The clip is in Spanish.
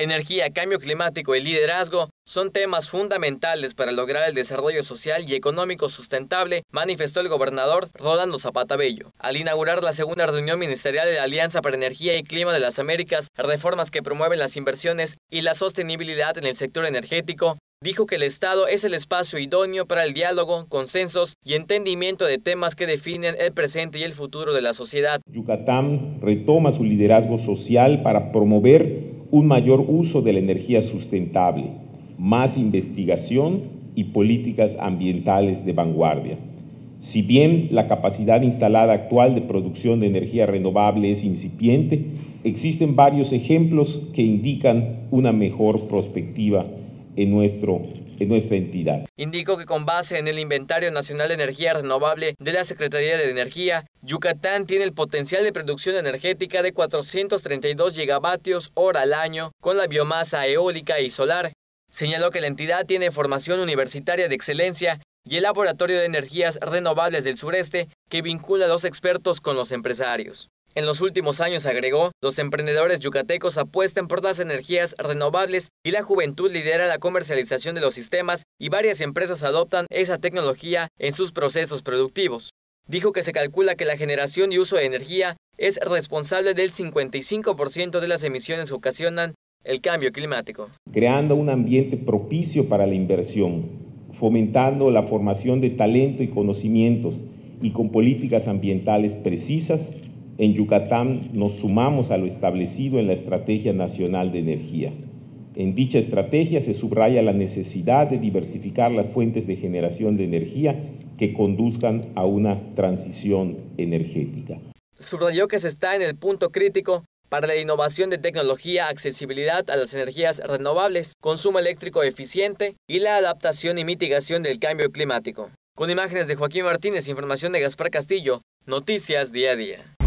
Energía, cambio climático y liderazgo son temas fundamentales para lograr el desarrollo social y económico sustentable, manifestó el gobernador Rolando Zapata Bello. Al inaugurar la segunda reunión ministerial de la Alianza para Energía y Clima de las Américas, reformas que promueven las inversiones y la sostenibilidad en el sector energético, dijo que el Estado es el espacio idóneo para el diálogo, consensos y entendimiento de temas que definen el presente y el futuro de la sociedad. Yucatán retoma su liderazgo social para promover un mayor uso de la energía sustentable, más investigación y políticas ambientales de vanguardia. Si bien la capacidad instalada actual de producción de energía renovable es incipiente, existen varios ejemplos que indican una mejor perspectiva en, nuestra entidad. Indicó que con base en el Inventario Nacional de Energía Renovable de la Secretaría de Energía, Yucatán tiene el potencial de producción energética de 432 gigavatios hora al año con la biomasa eólica y solar. Señaló que la entidad tiene formación universitaria de excelencia y el Laboratorio de Energías Renovables del Sureste que vincula a los expertos con los empresarios. En los últimos años, agregó, los emprendedores yucatecos apuestan por las energías renovables y la juventud lidera la comercialización de los sistemas y varias empresas adoptan esa tecnología en sus procesos productivos. Dijo que se calcula que la generación y uso de energía es responsable del 55% de las emisiones que ocasionan el cambio climático. Creando un ambiente propicio para la inversión, fomentando la formación de talento y conocimientos y con políticas ambientales precisas, en Yucatán nos sumamos a lo establecido en la Estrategia Nacional de Energía. En dicha estrategia se subraya la necesidad de diversificar las fuentes de generación de energía que conduzcan a una transición energética. Subrayó que se está en el punto crítico para la innovación de tecnología, accesibilidad a las energías renovables, consumo eléctrico eficiente y la adaptación y mitigación del cambio climático. Con imágenes de Joaquín Martínez, información de Gaspar Castillo, Noticias Día a Día.